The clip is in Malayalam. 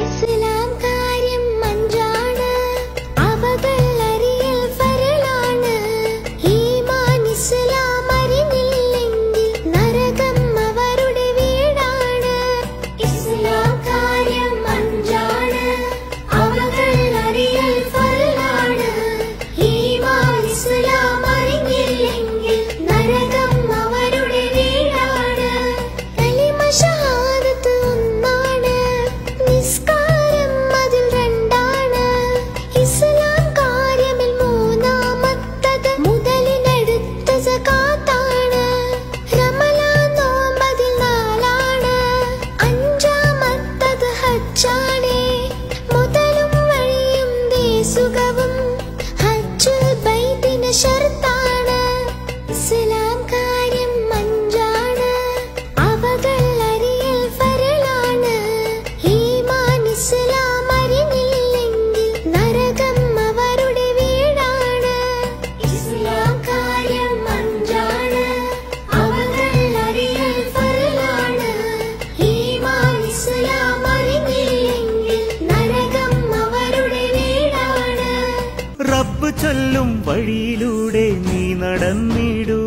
Es el sugavum റബ്ബ് ചൊല്ലും വഴിയിലൂടെ നീ നടന്നിടൂ.